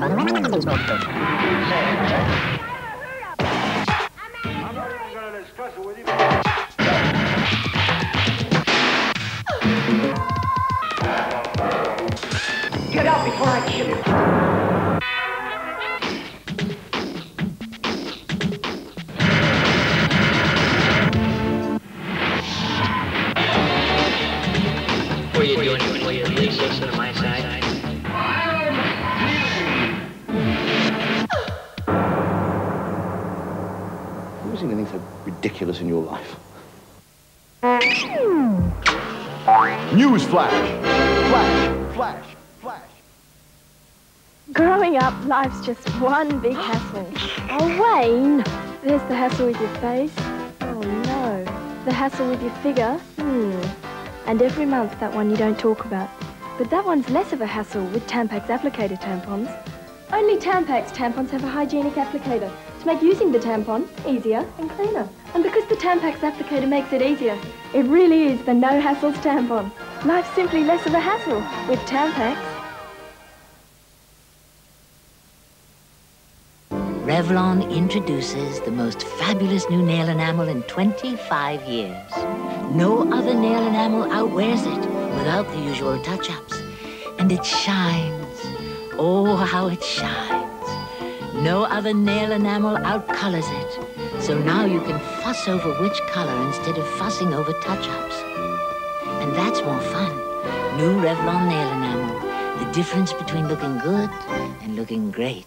I'm not even going to discuss it with you. Get out before I kill you. Before do anything, will you at listen to my side? Have seen anything so ridiculous in your life? News flash! Flash! Flash! Flash! Growing up, life's just one big hassle. Oh, Wayne! There's the hassle with your face. Oh, no. The hassle with your figure. Hmm. And every month, that one you don't talk about. But that one's less of a hassle with Tampax applicator tampons. Only Tampax tampons have a hygienic applicator to make using the tampon easier and cleaner. And because the Tampax applicator makes it easier, it really is the no hassles tampon. Life's simply less of a hassle with Tampax. Revlon introduces the most fabulous new nail enamel in 25 years. No other nail enamel outwears it without the usual touch-ups. And it shines. Oh, how it shines. No other nail enamel outcolors it. So now you can fuss over which color instead of fussing over touch-ups. And that's more fun. New Revlon nail enamel. The difference between looking good and looking great.